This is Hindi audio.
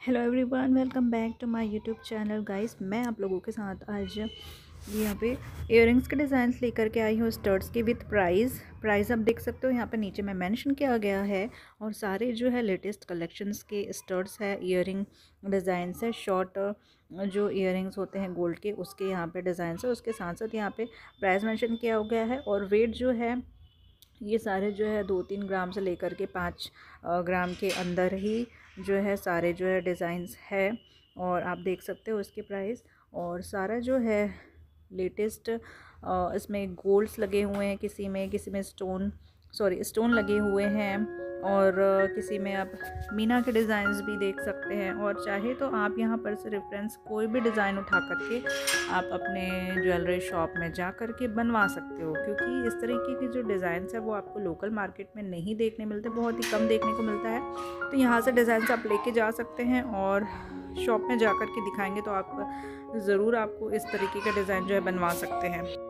Hello everyone welcome back to my YouTube channel guys मैं आप लोगों के साथ आज यहाँ पे इयररिंग्स के डिज़ाइंस लेकर के आई हूँ स्टर्ट्स के विथ प्राइस प्राइस आप देख सकते हो, यहाँ पे नीचे में मेंशन किया गया है और सारे जो है लेटेस्ट कलेक्शंस के स्टर्ट्स है इयरिंग डिज़ाइन है शॉर्ट जो इयरिंग्स होते हैं गोल्ड के, उसके यहाँ पे डिज़ाइन है। उसके साथ साथ यहाँ पे प्राइस मेंशन किया गया है और वेट जो है ये सारे जो है दो तीन ग्राम से लेकर के पाँच ग्राम के अंदर ही जो है सारे जो है डिज़ाइंस है और आप देख सकते हो इसके प्राइस। और सारा जो है लेटेस्ट इसमें गोल्ड्स लगे हुए हैं किसी में किसी में स्टोन, सॉरी, स्टोन लगे हुए हैं। और किसी में आप मीना के डिज़ाइंस भी देख सकते हैं और चाहे तो आप यहाँ पर से रेफरेंस कोई भी डिज़ाइन उठा करके आप अपने ज्वेलरी शॉप में जा कर के बनवा सकते हो, क्योंकि इस तरीके के जो डिज़ाइंस है वो आपको लोकल मार्केट में नहीं देखने मिलते, बहुत ही कम देखने को मिलता है। तो यहाँ से डिज़ाइंस आप लेके जा सकते हैं और शॉप में जा कर के दिखाएँगे तो आप ज़रूर आपको इस तरीके का डिज़ाइन जो है बनवा सकते हैं।